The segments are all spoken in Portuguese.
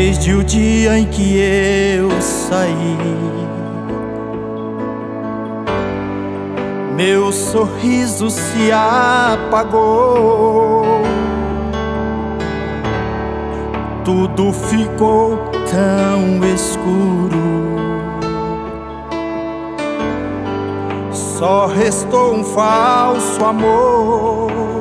Desde o dia em que eu saí, meu sorriso se apagou. Tudo ficou tão escuro. Só restou um falso amor.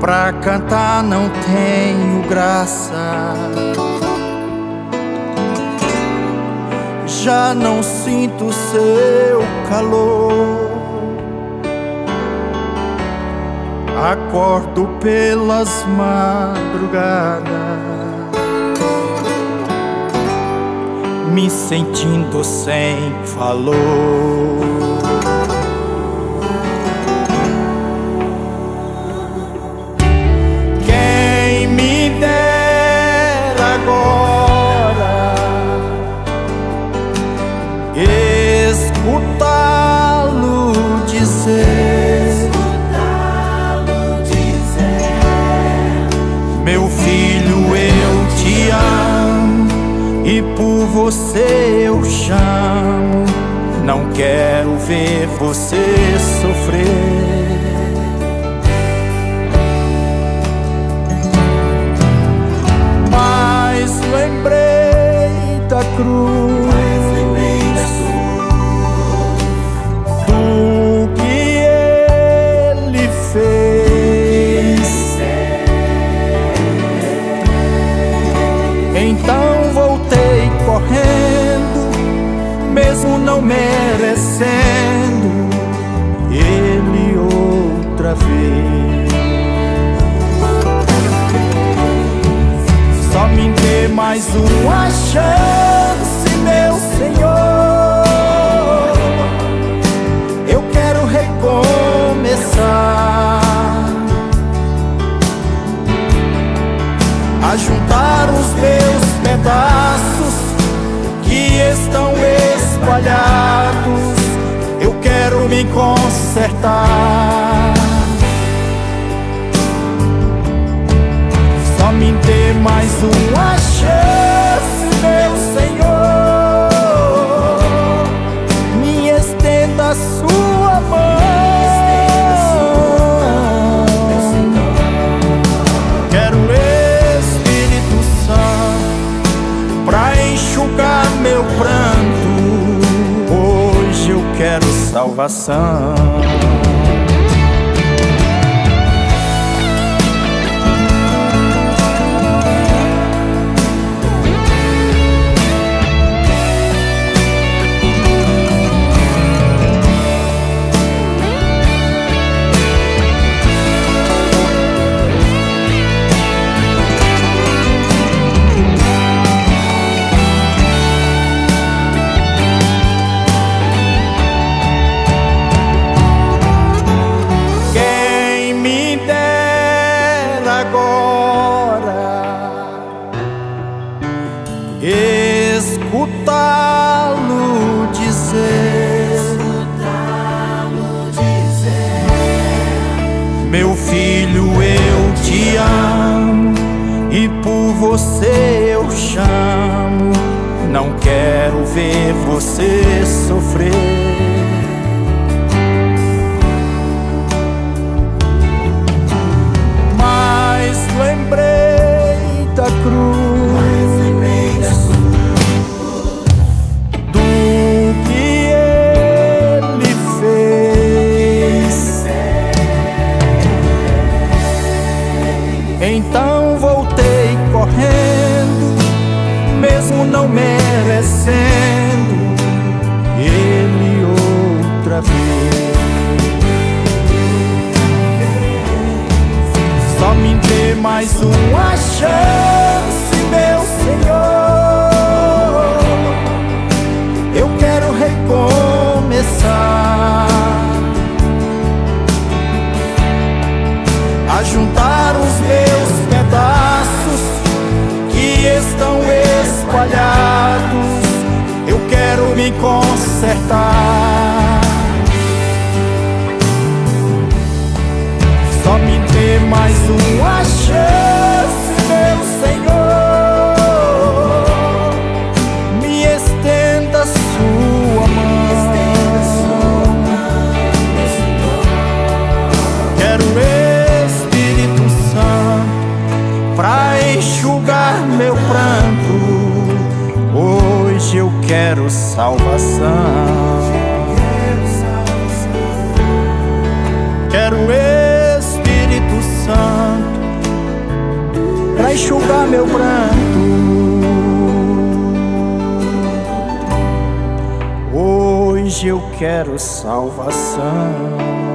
Pra cantar não tenho graça. Já não sinto seu calor. Acordo pelas madrugadas, me sentindo sem valor. Você eu chamo. Não quero ver você sofrer. Mas lembrei da cruz. Não merecendo Ele outra vez. Só me dê mais uma chance, consertar. Salvação. Escutá-lo dizer, escutá-lo dizer, meu filho, eu te amo e por você eu chamo. Não quero ver você sofrer. mais uma chance, meu Senhor. Me estenda sua mão. Quero Espírito Santo para enxugar meu pranto. Hoje eu quero salvação. Para enxugar meu pranto. Hoje eu quero salvação.